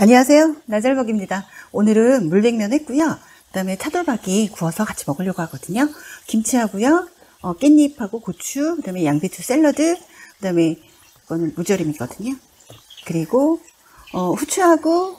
안녕하세요. 나잘먹입니다. 오늘은 물냉면 했고요. 그 다음에 차돌박이 구워서 같이 먹으려고 하거든요. 김치하고요. 어, 깻잎하고 고추, 그 다음에 양배추 샐러드, 그 다음에 이거는 무절임이거든요. 그리고 어, 후추하고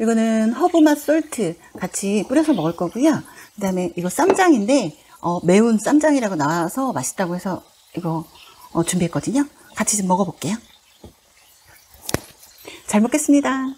이거는 허브맛 솔트 같이 뿌려서 먹을 거고요. 그 다음에 이거 쌈장인데 어, 매운 쌈장이라고 나와서 맛있다고 해서 이거 어, 준비했거든요. 같이 좀 먹어볼게요. 잘 먹겠습니다.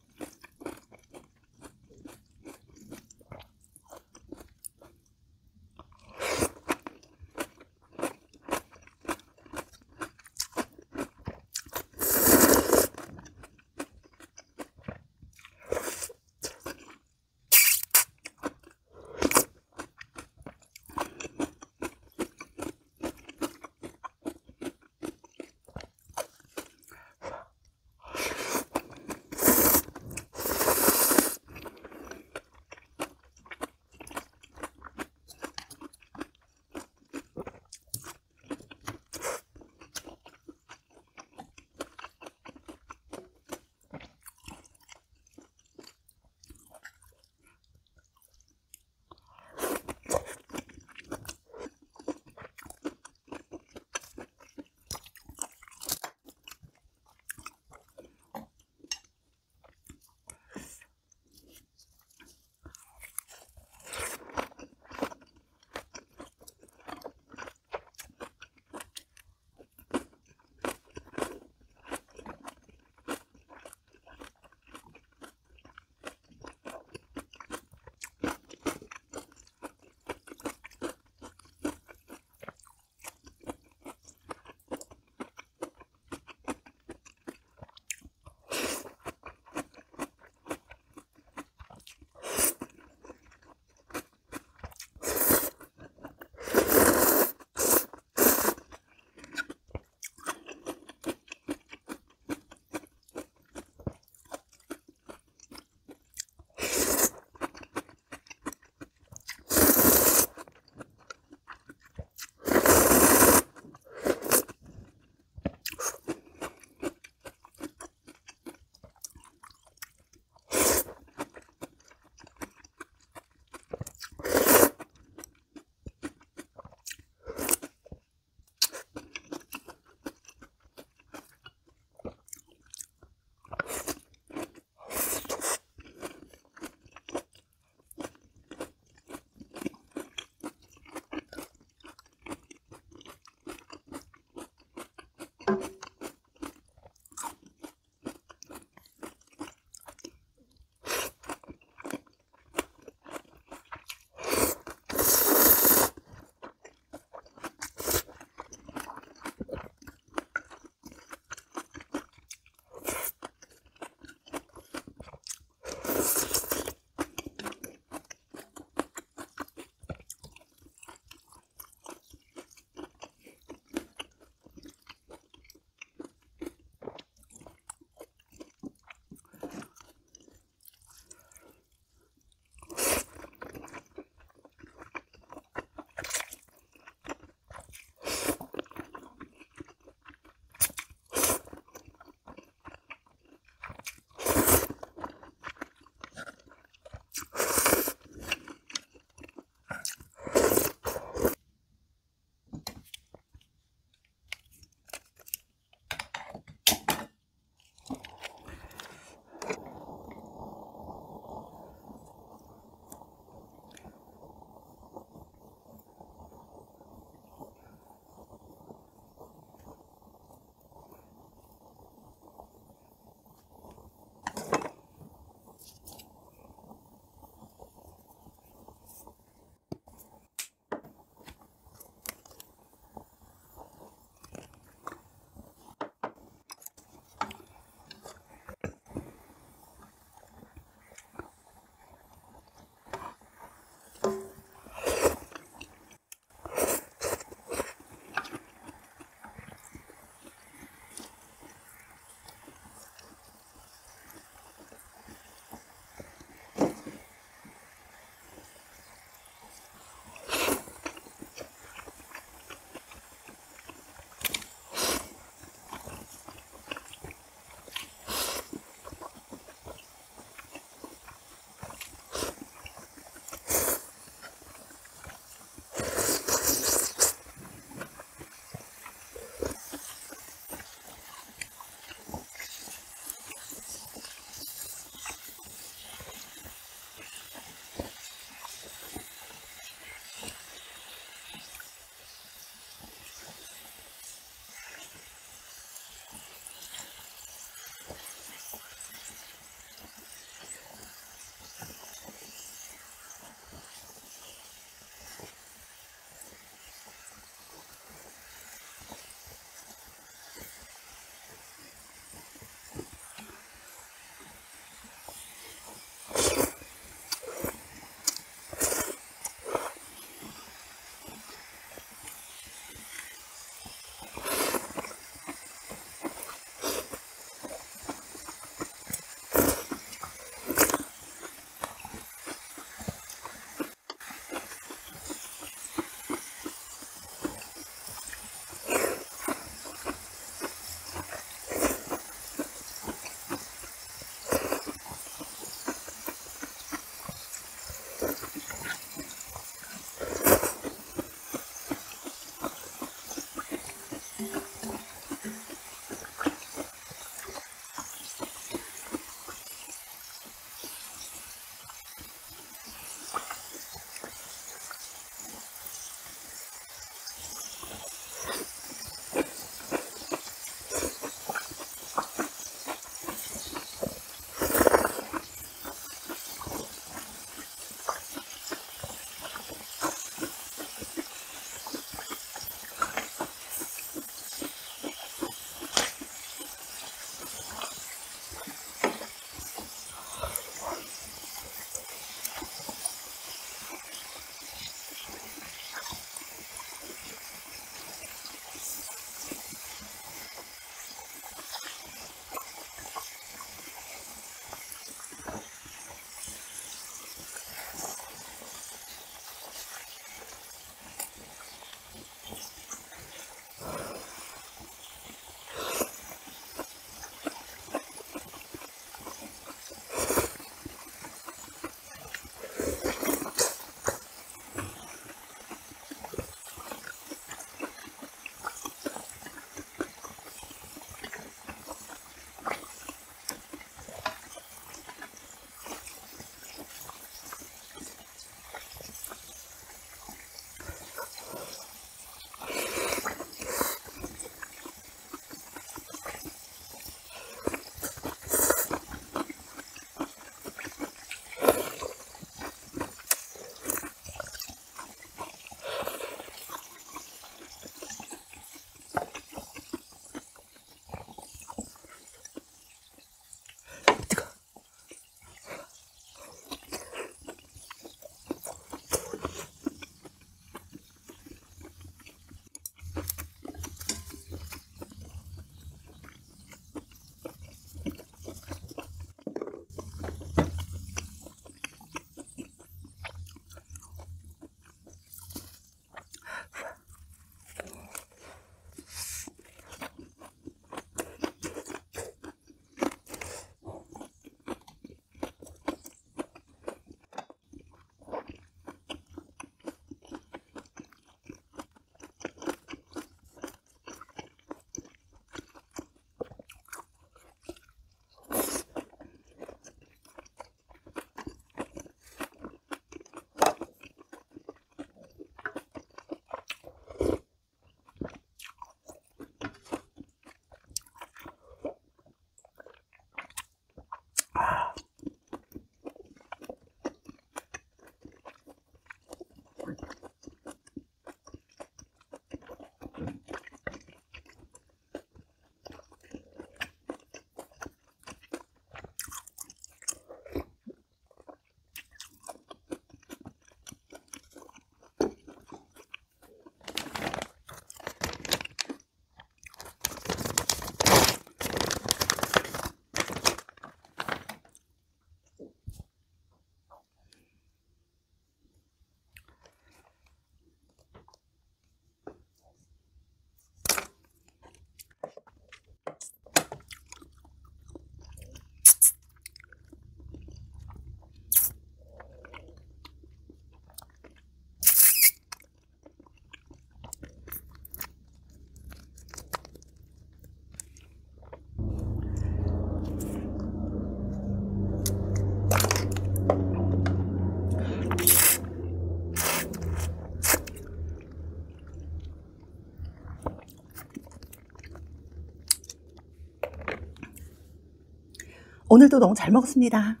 오늘도 너무 잘 먹었습니다.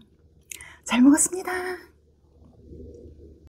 잘 먹었습니다.